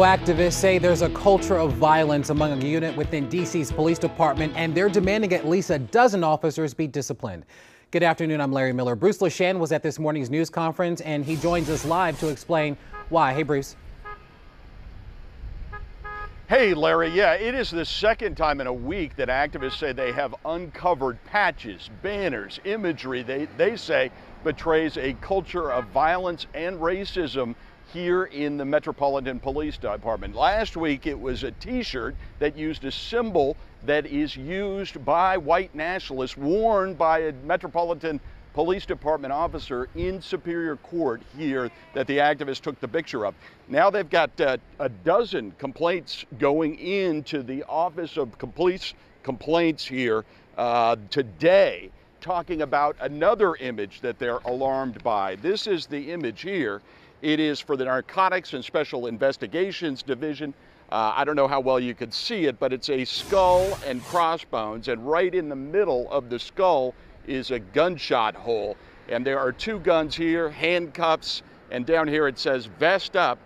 Activists say there's a culture of violence among a unit within DC's police department, and they're demanding at least a dozen officers be disciplined. Good afternoon, I'm Larry Miller. Bruce Leshan was at this morning's news conference, and he joins us live to explain why. Hey, Bruce. Hey, Larry. Yeah, it is the second time in a week that activists say they have uncovered patches, banners, imagery they, they say betrays a culture of violence and racism here in the Metropolitan Police Department. Last week it was a t-shirt that used a symbol that is used by white nationalists, worn by a Metropolitan Police Department officer in Superior Court here that the activists took the picture of. Now they've got uh, a dozen complaints going into the Office of Police Complaints here uh, today talking about another image that they're alarmed by. This is the image here. It is for the Narcotics and Special Investigations Division. Uh, I don't know how well you could see it, but it's a skull and crossbones, and right in the middle of the skull is a gunshot hole. And there are two guns here, handcuffs, and down here it says vest up,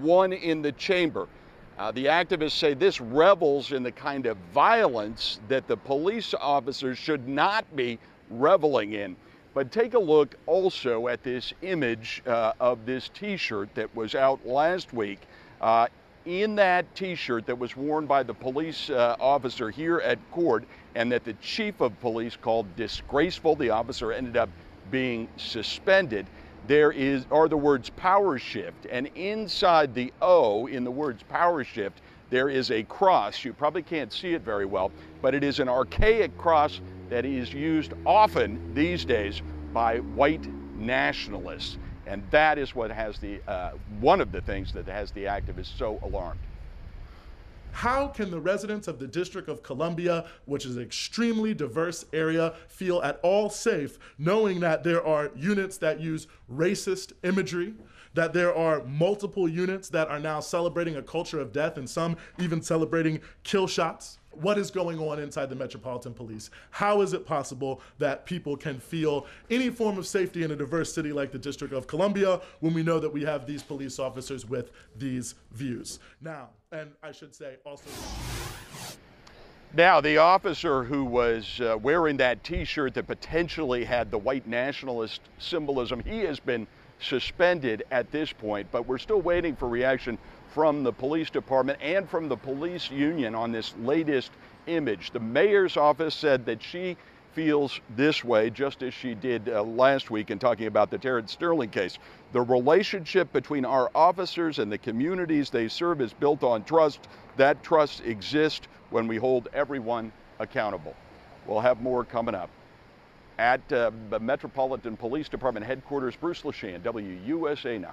one in the chamber. Uh, the activists say this revels in the kind of violence that the police officers should not be reveling in. But take a look also at this image uh, of this T-shirt that was out last week. Uh, in that T-shirt that was worn by the police uh, officer here at court and that the chief of police called disgraceful, the officer ended up being suspended. There is are the words power shift, and inside the O in the words power shift, there is a cross. You probably can't see it very well, but it is an archaic cross that is used often these days by white nationalists. And that is what has the, uh, one of the things that has the activists so alarmed. How can the residents of the District of Columbia, which is an extremely diverse area, feel at all safe knowing that there are units that use racist imagery, that there are multiple units that are now celebrating a culture of death and some even celebrating kill shots? What is going on inside the Metropolitan Police? How is it possible that people can feel any form of safety in a diverse city like the District of Columbia when we know that we have these police officers with these views? Now, and I should say also. Now, the officer who was uh, wearing that t shirt that potentially had the white nationalist symbolism, he has been suspended at this point, but we're still waiting for reaction from the police department and from the police union on this latest image. The mayor's office said that she feels this way, just as she did uh, last week in talking about the Terrence Sterling case. The relationship between our officers and the communities they serve is built on trust. That trust exists when we hold everyone accountable. We'll have more coming up. At uh, Metropolitan Police Department headquarters, Bruce Leshan, WUSA 9.